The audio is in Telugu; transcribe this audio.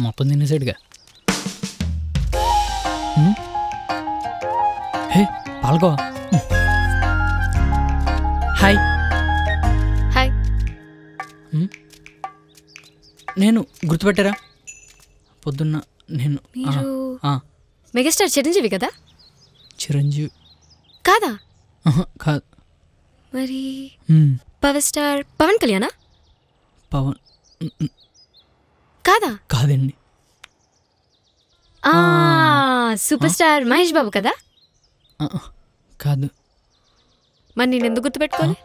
మొత్తం తినేసాడుగా. హే పాల్గోవా. హాయ్. హాయ్. నేను గుర్తుపెట్టారా? పొద్దున్న నేను ఆ, మీరు ఆ, మెగాస్టార్ చిరంజీవి కదా? చిరంజీవి. కాదా? కాదు మరి పవర్ స్టార్ పవన్ కళ్యాణా? పవన్ కాదా? కాదండి. ఆ, సూపర్ స్టార్ మహేష్ బాబు కదా? కాదు. మరి నేను ఎందుకు గుర్తుపెట్టుకోవాలి